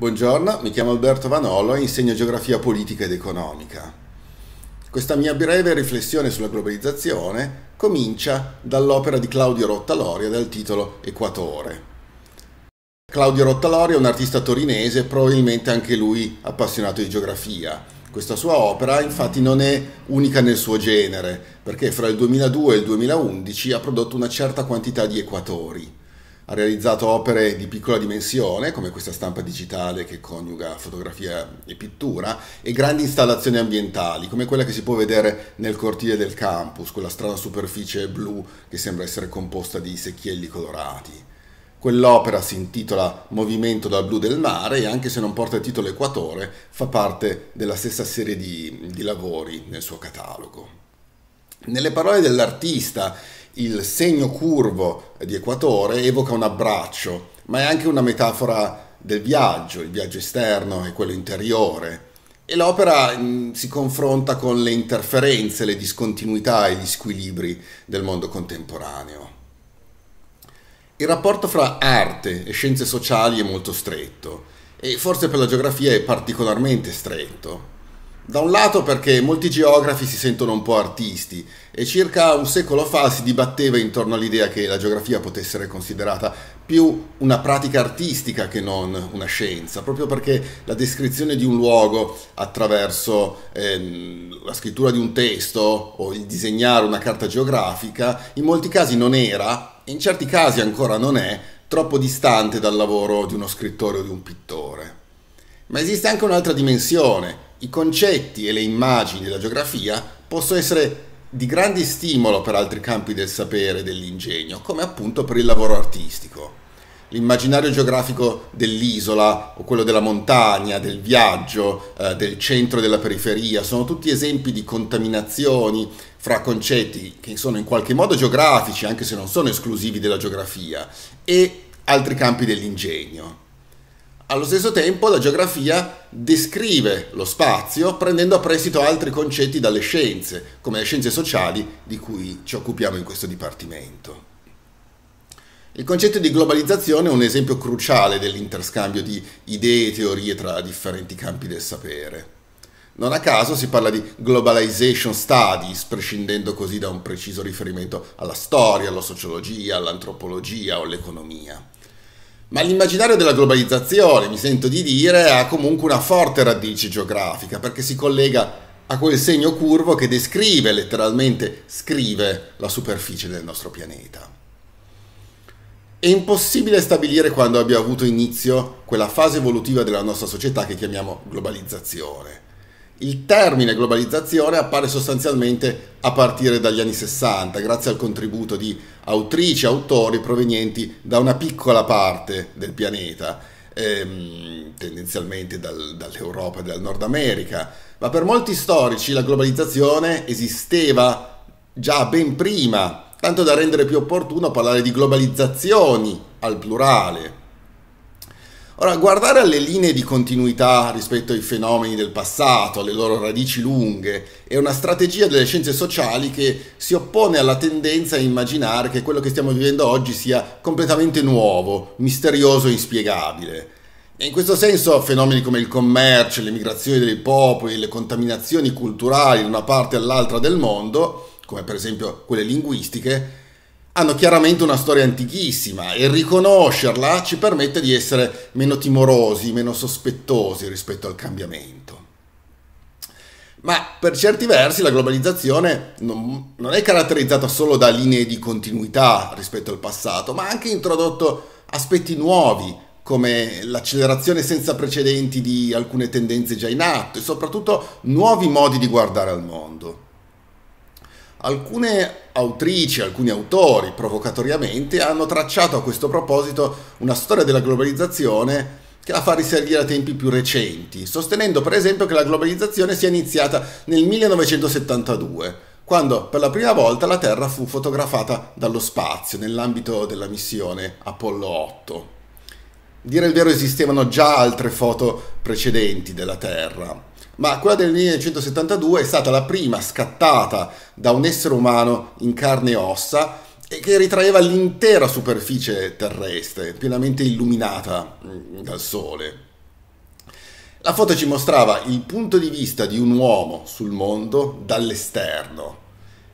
Buongiorno, mi chiamo Alberto Vanolo e insegno geografia politica ed economica. Questa mia breve riflessione sulla globalizzazione comincia dall'opera di Claudio Rottaloria dal titolo Equatore. Claudio Rottaloria è un artista torinese, probabilmente anche lui appassionato di geografia. Questa sua opera infatti non è unica nel suo genere, perché fra il 2002 e il 2011 ha prodotto una certa quantità di equatori ha realizzato opere di piccola dimensione, come questa stampa digitale che coniuga fotografia e pittura, e grandi installazioni ambientali, come quella che si può vedere nel cortile del campus, quella strana superficie blu che sembra essere composta di secchielli colorati. Quell'opera si intitola Movimento dal blu del mare e anche se non porta il titolo Equatore, fa parte della stessa serie di, di lavori nel suo catalogo. Nelle parole dell'artista il segno curvo di Equatore evoca un abbraccio, ma è anche una metafora del viaggio, il viaggio esterno e quello interiore. E l'opera mm, si confronta con le interferenze, le discontinuità e gli squilibri del mondo contemporaneo. Il rapporto fra arte e scienze sociali è molto stretto e forse per la geografia è particolarmente stretto. Da un lato perché molti geografi si sentono un po' artisti e circa un secolo fa si dibatteva intorno all'idea che la geografia potesse essere considerata più una pratica artistica che non una scienza, proprio perché la descrizione di un luogo attraverso ehm, la scrittura di un testo o il disegnare una carta geografica in molti casi non era, e in certi casi ancora non è, troppo distante dal lavoro di uno scrittore o di un pittore. Ma esiste anche un'altra dimensione, i concetti e le immagini della geografia possono essere di grande stimolo per altri campi del sapere e dell'ingegno, come appunto per il lavoro artistico. L'immaginario geografico dell'isola o quello della montagna, del viaggio, eh, del centro e della periferia, sono tutti esempi di contaminazioni fra concetti che sono in qualche modo geografici, anche se non sono esclusivi della geografia, e altri campi dell'ingegno. Allo stesso tempo la geografia descrive lo spazio prendendo a prestito altri concetti dalle scienze, come le scienze sociali di cui ci occupiamo in questo dipartimento. Il concetto di globalizzazione è un esempio cruciale dell'interscambio di idee e teorie tra differenti campi del sapere. Non a caso si parla di globalization studies, prescindendo così da un preciso riferimento alla storia, alla sociologia, all'antropologia o all'economia. Ma l'immaginario della globalizzazione, mi sento di dire, ha comunque una forte radice geografica perché si collega a quel segno curvo che descrive, letteralmente scrive, la superficie del nostro pianeta. È impossibile stabilire quando abbia avuto inizio quella fase evolutiva della nostra società che chiamiamo globalizzazione il termine globalizzazione appare sostanzialmente a partire dagli anni 60, grazie al contributo di autrici e autori provenienti da una piccola parte del pianeta, ehm, tendenzialmente dal, dall'Europa e dal Nord America, ma per molti storici la globalizzazione esisteva già ben prima, tanto da rendere più opportuno parlare di globalizzazioni al plurale Ora, guardare alle linee di continuità rispetto ai fenomeni del passato, alle loro radici lunghe, è una strategia delle scienze sociali che si oppone alla tendenza a immaginare che quello che stiamo vivendo oggi sia completamente nuovo, misterioso e inspiegabile. E in questo senso fenomeni come il commercio, le migrazioni dei popoli, le contaminazioni culturali da una parte all'altra del mondo, come per esempio quelle linguistiche, hanno chiaramente una storia antichissima e riconoscerla ci permette di essere meno timorosi, meno sospettosi rispetto al cambiamento. Ma per certi versi la globalizzazione non, non, è caratterizzata solo da linee di continuità rispetto al passato, ma ha anche introdotto aspetti nuovi, come l'accelerazione senza precedenti di alcune tendenze già in atto e soprattutto nuovi modi di guardare al mondo. Alcune autrici, alcuni autori, provocatoriamente, hanno tracciato a questo proposito una storia della globalizzazione che la fa risalire a tempi più recenti, sostenendo per esempio che la globalizzazione sia iniziata nel 1972, quando per la prima volta la Terra fu fotografata dallo spazio nell'ambito della missione Apollo 8. Dire il vero esistevano già altre foto precedenti della Terra, ma quella del 1972 è stata la prima scattata da un essere umano in carne e ossa e che ritraeva l'intera superficie terrestre, pienamente illuminata mm, dal Sole. La foto ci mostrava il punto di vista di un uomo sul mondo dall'esterno.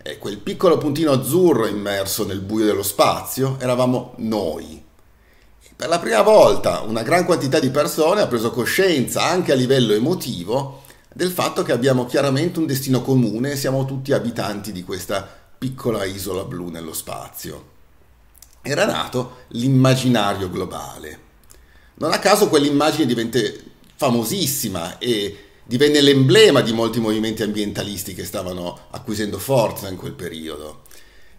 E quel piccolo puntino azzurro immerso nel buio dello spazio eravamo noi. Per la prima volta una gran quantità di persone ha preso coscienza, anche a livello emotivo, del fatto che abbiamo chiaramente un destino comune e siamo tutti abitanti di questa piccola isola blu nello spazio. Era nato l'immaginario globale. Non a caso quell'immagine diventa famosissima e divenne l'emblema di molti movimenti ambientalisti che stavano acquisendo forza in quel periodo.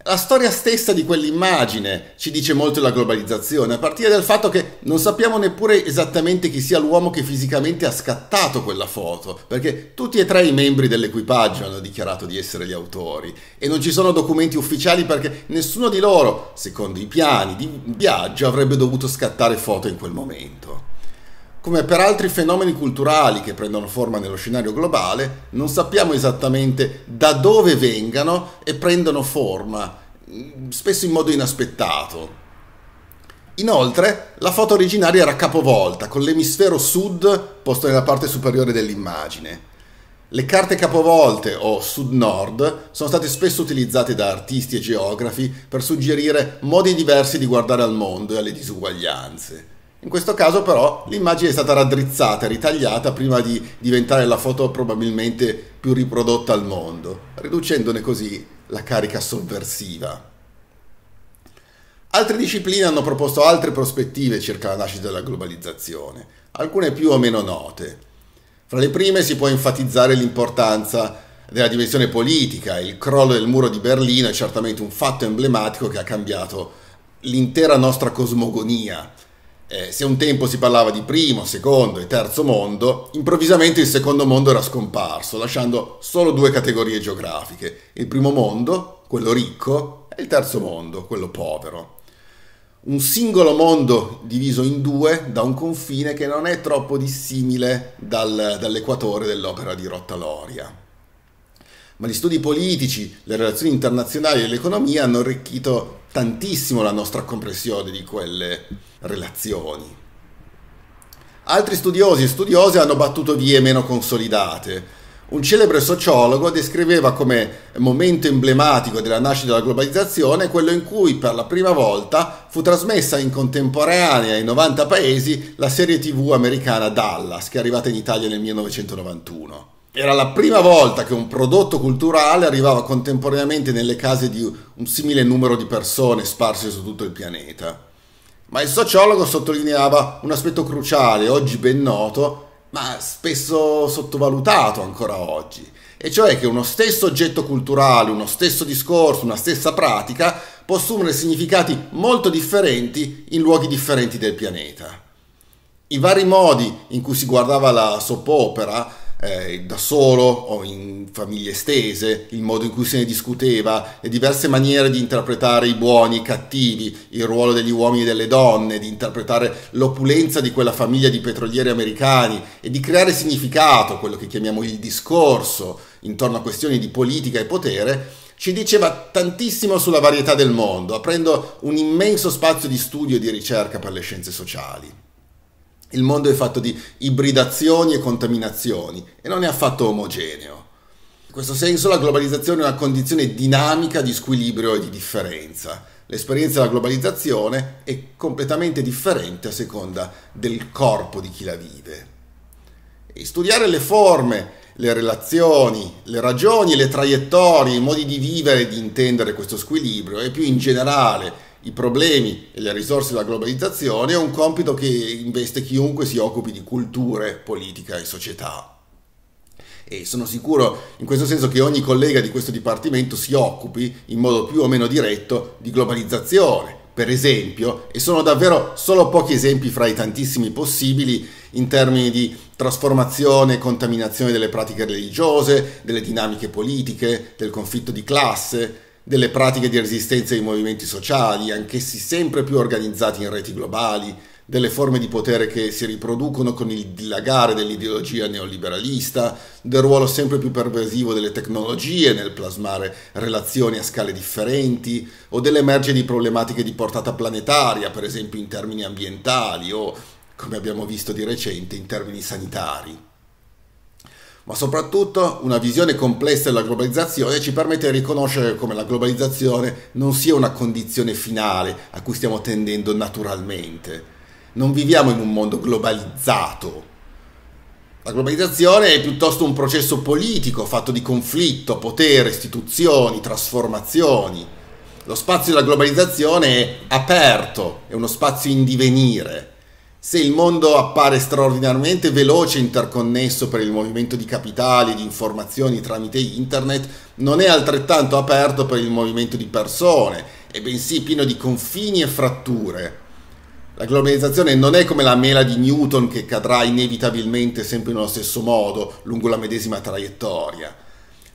La storia stessa di quell'immagine ci dice molto della globalizzazione, a partire dal fatto che non sappiamo neppure esattamente chi sia l'uomo che fisicamente ha scattato quella foto, perché tutti e tre i membri dell'equipaggio hanno dichiarato di essere gli autori e non ci sono documenti ufficiali perché nessuno di loro, secondo i piani di viaggio, avrebbe dovuto scattare foto in quel momento. Come per altri fenomeni culturali che prendono forma nello scenario globale, non sappiamo esattamente da dove vengano e prendono forma, spesso in modo inaspettato. Inoltre, la foto originaria era capovolta, con l'emisfero sud posto nella parte superiore dell'immagine. Le carte capovolte o sud-nord sono state spesso utilizzate da artisti e geografi per suggerire modi diversi di guardare al mondo e alle disuguaglianze. In questo caso però l'immagine è stata raddrizzata ritagliata prima di diventare la foto probabilmente più riprodotta al mondo, riducendone così la carica sovversiva. Altre discipline hanno proposto altre prospettive circa la nascita della globalizzazione, alcune più o meno note. Fra le prime si può enfatizzare l'importanza della dimensione politica, il crollo del muro di Berlino è certamente un fatto emblematico che ha cambiato l'intera nostra cosmogonia, eh, se un tempo si parlava di primo, secondo e terzo mondo, improvvisamente il secondo mondo era scomparso, lasciando solo due categorie geografiche, il primo mondo, quello ricco, e il terzo mondo, quello povero. Un singolo mondo diviso in due da un confine che non è troppo dissimile dal, dall'equatore dell'opera di Rottaloria. Ma gli studi politici, le relazioni internazionali e l'economia hanno arricchito tantissimo la nostra comprensione di quelle relazioni. Altri studiosi e studiose hanno battuto vie meno consolidate. Un celebre sociologo descriveva come momento emblematico della nascita della globalizzazione quello in cui per la prima volta fu trasmessa in contemporanea in 90 paesi la serie tv americana Dallas, che è arrivata in Italia nel 1991. Era la prima volta che un prodotto culturale arrivava contemporaneamente nelle case di un simile numero di persone sparse su tutto il pianeta. Ma il sociologo sottolineava un aspetto cruciale, oggi ben noto, ma spesso sottovalutato ancora oggi, e cioè che uno stesso oggetto culturale, uno stesso discorso, una stessa pratica può assumere significati molto differenti in luoghi differenti del pianeta. I vari modi in cui si guardava la soap opera eh, da solo o in famiglie estese, il modo in cui se ne discuteva, le diverse maniere di interpretare i buoni, i cattivi, il ruolo degli uomini e delle donne, di interpretare l'opulenza di quella famiglia di petrolieri americani e di creare significato, quello che chiamiamo il discorso, intorno a questioni di politica e potere, ci diceva tantissimo sulla varietà del mondo, aprendo un immenso spazio di studio e di ricerca per le scienze sociali. Il mondo è fatto di ibridazioni e contaminazioni e non è affatto omogeneo. In questo senso la globalizzazione è una condizione dinamica di squilibrio e di differenza. L'esperienza della globalizzazione è completamente differente a seconda del corpo di chi la vive. E studiare le forme, le relazioni, le ragioni, le traiettorie, i modi di vivere e di intendere questo squilibrio e più in generale i problemi e le risorse della globalizzazione è un compito che investe chiunque si occupi di culture, politica e società. E sono sicuro in questo senso che ogni collega di questo dipartimento si occupi in modo più o meno diretto di globalizzazione, per esempio, e sono davvero solo pochi esempi fra i tantissimi possibili in termini di trasformazione e contaminazione delle pratiche religiose, delle dinamiche politiche, del conflitto di classe, delle pratiche di resistenza ai movimenti sociali, anch'essi sempre più organizzati in reti globali, delle forme di potere che si riproducono con il dilagare dell'ideologia neoliberalista, del ruolo sempre più pervasivo delle tecnologie nel plasmare relazioni a scale differenti, o dell'emergere di problematiche di portata planetaria, per esempio in termini ambientali, o come abbiamo visto di recente in termini sanitari. Ma soprattutto una visione complessa della globalizzazione ci permette di riconoscere come la globalizzazione non sia una condizione finale a cui stiamo tendendo naturalmente. Non viviamo in un mondo globalizzato, la globalizzazione è piuttosto un processo politico fatto di conflitto, potere, istituzioni, trasformazioni. Lo spazio della globalizzazione è aperto, è uno spazio in divenire. Se il mondo appare straordinariamente veloce e interconnesso per il movimento di capitali e di informazioni tramite internet, non è altrettanto aperto per il movimento di persone, è bensì pieno di confini e fratture. La globalizzazione non è come la mela di Newton che cadrà inevitabilmente sempre nello stesso modo lungo la medesima traiettoria.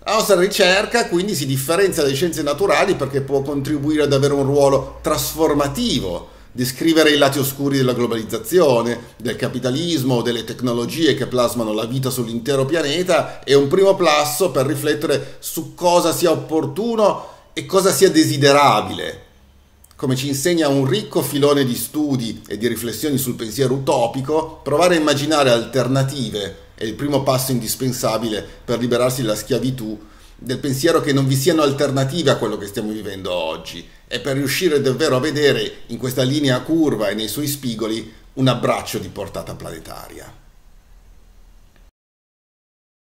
La nostra ricerca quindi si differenzia dalle scienze naturali perché può contribuire ad avere un ruolo trasformativo, descrivere i lati oscuri della globalizzazione, del capitalismo, delle tecnologie che plasmano la vita sull'intero pianeta è un primo passo per riflettere su cosa sia opportuno e cosa sia desiderabile. Come ci insegna un ricco filone di studi e di riflessioni sul pensiero utopico, provare a immaginare alternative è il primo passo indispensabile per liberarsi dalla schiavitù del pensiero che non vi siano alternative a quello che stiamo vivendo oggi e per riuscire davvero a vedere in questa linea curva e nei suoi spigoli un abbraccio di portata planetaria.